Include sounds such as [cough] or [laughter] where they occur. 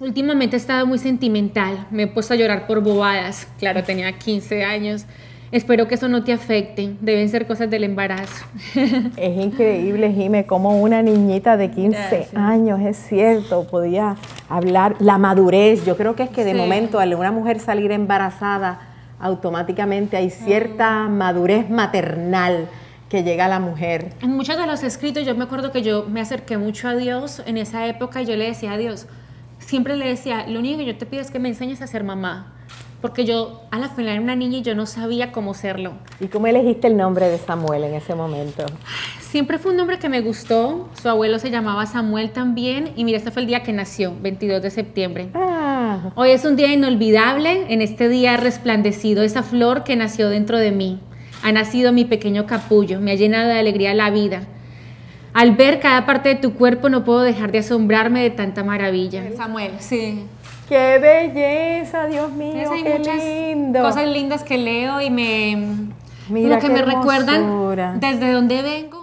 Últimamente he estado muy sentimental, me he puesto a llorar por bobadas, claro, tenía 15 años. Espero que eso no te afecte, deben ser cosas del embarazo. [laughs] Es increíble, Jime, como una niñita de 15 años, es cierto, podía hablar, la madurez, yo creo que es que de momento al una mujer salir embarazada, automáticamente hay cierta mm. madurez maternal que llega a la mujer. En muchos de los escritos yo me acuerdo que yo me acerqué mucho a Dios en esa época y yo le decía a Dios, siempre le decía, lo único que yo te pido es que me enseñes a ser mamá. Porque yo a la final era una niña y yo no sabía cómo serlo. ¿Y cómo elegiste el nombre de Samuel en ese momento? Siempre fue un nombre que me gustó. Su abuelo se llamaba Samuel también. Y mira, este fue el día que nació, 22 de septiembre. Ah. Hoy es un día inolvidable. En este día ha resplandecido esa flor que nació dentro de mí. Ha nacido mi pequeño capullo. Me ha llenado de alegría la vida. Al ver cada parte de tu cuerpo no puedo dejar de asombrarme de tanta maravilla. Samuel, sí. ¡Qué belleza, Dios mío! ¡Qué lindo! Cosas lindas que leo y me. Mira lo que me recuerdan desde donde vengo